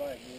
like, dude.